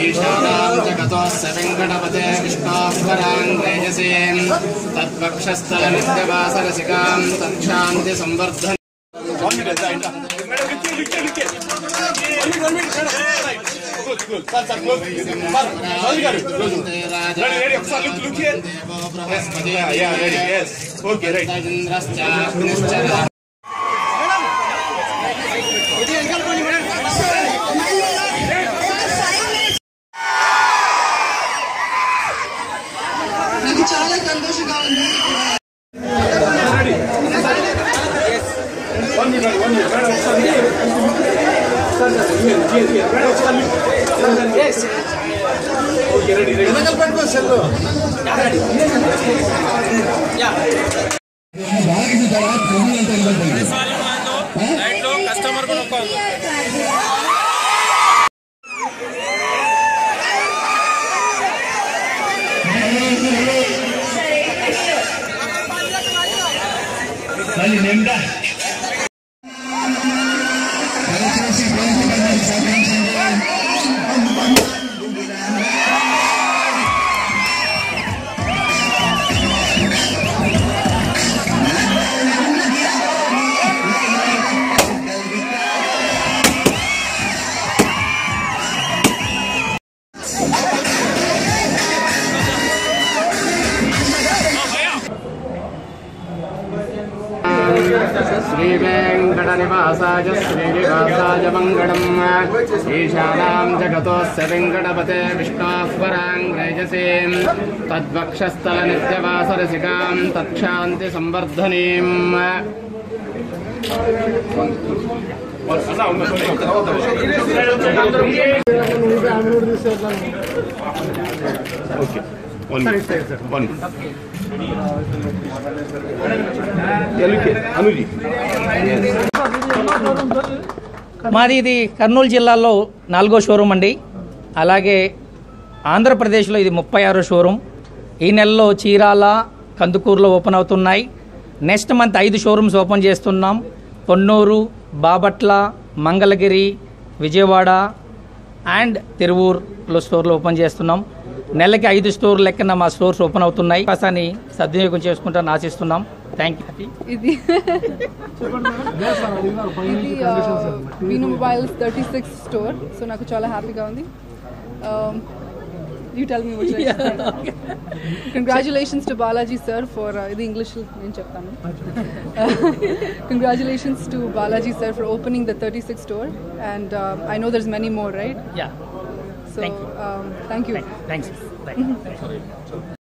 ఈశానాం జగతోస్య వెంకటపతే విష్ణోపరాంగ్రేయసీ తద్వక్షస్థల నిత్యవాసరసికాం సంతోషంగా ఉంది కస్టమర్ నాకు ಅಲ್ಲಿ ನಿಮ್ದ श्रीवेङ्कटनिवासाय श्रीनिवासाय मङ्गलम्। ईशानां जगतोऽस्य वेङ्कटपते विष्णास्वरां रेजसीं तद्वक्षस्थलनित्यवासरसिकां तत्क्षान्तिसंवर्धनीम्। Okay. One ఎలుకే అనుజి మాది ఇది కర్నూలు జిల్లాలో నాలుగో షోరూమ్ అండి. అలాగే ఆంధ్రప్రదేశ్లో ఇది ముప్పై ఆరో షోరూమ్. ఈ నెలలో చీరాల కందుకూరులో ఓపెన్ అవుతున్నాయి. నెక్స్ట్ మంత్ ఐదు షోరూమ్స్ ఓపెన్ చేస్తున్నాం. పొన్నూరు బాబట్ల మంగళగిరి విజయవాడ అండ్ తిరువూరులో స్టోర్లు ఓపెన్ చేస్తున్నాం. నెలకి ఐదు స్టోర్లు లెక్కన మా స్టోర్స్ ఓపెన్ అవుతున్నాయి. అవకాశాన్ని సద్వినియోగం చేసుకుంటాను ఆశిస్తున్నాం. థ్యాంక్ యూ ఇది ఇది Veenu mobiles thirty six store so నాకు చాలా హ్యాపీగా ఉంది you tell me congratulations to Balaji sir for ఇది ఇంగ్లీష్ నేను చెప్తాను congratulations to Balaji sir for opening the thirty six store and I know there's many more right yeah so Thank you. Thank you thanks